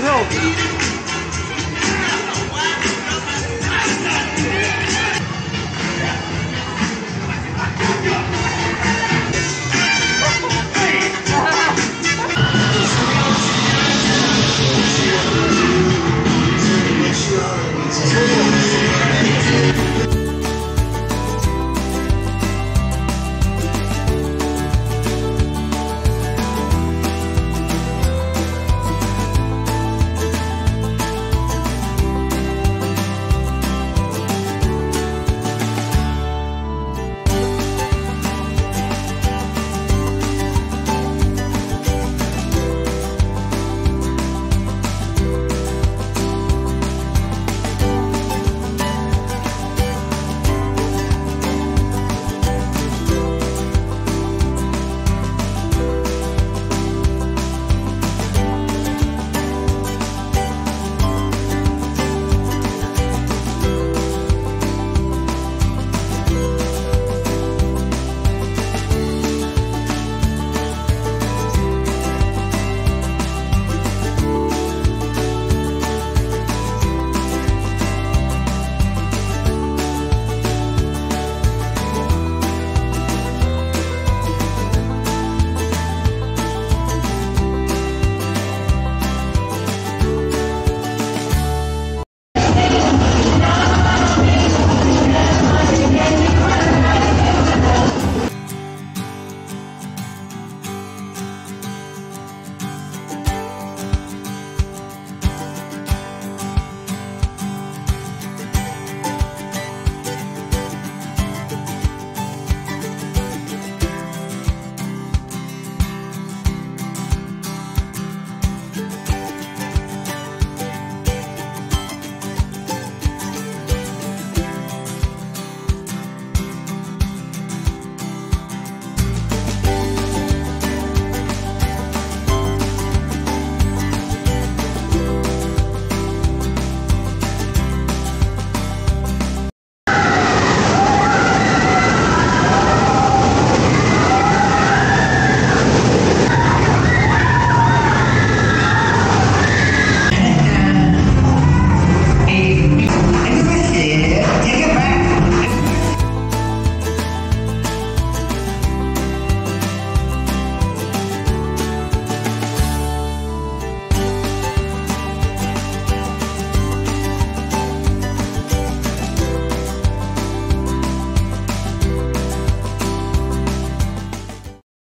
help.